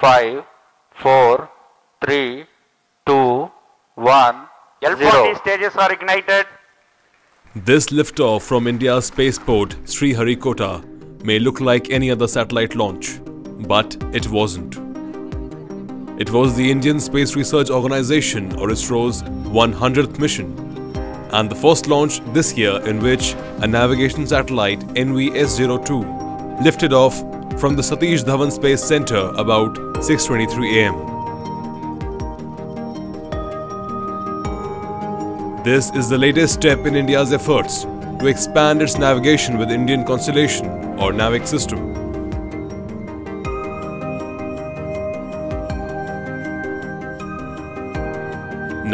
five, four, three, two, one, L40 zero. stages are ignited. This liftoff from India's spaceport Sriharikota may look like any other satellite launch, but it wasn't. It was the Indian Space Research Organization or ISRO's 100th mission and the first launch this year in which a navigation satellite NVS-02 lifted off from the Satish Dhawan Space Center about 6:23 am. This is the latest step in India's efforts to expand its navigation with Indian Constellation or NAVIC system.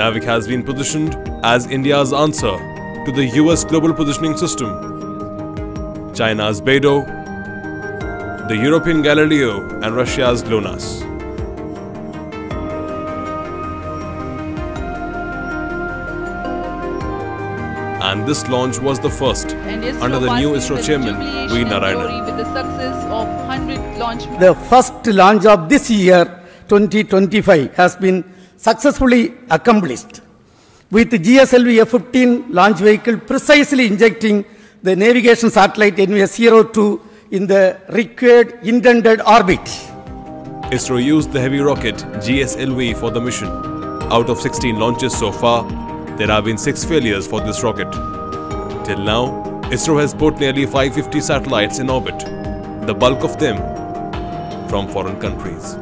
NAVIC has been positioned as India's answer to the US Global Positioning System, China's Beidou, the European Galileo, and Russia's GLONASS. And this launch was the first under the new ISRO chairman, jubilation V. and Narayanan. With the success of 100 launch The first launch of this year, 2025, has been successfully accomplished with GSLV F-15 launch vehicle precisely injecting the navigation satellite NVS-02 in the required intended orbit. ISRO used the heavy rocket GSLV for the mission. Out of 16 launches so far, there have been 6 failures for this rocket. Till now, ISRO has put nearly 550 satellites in orbit, the bulk of them from foreign countries.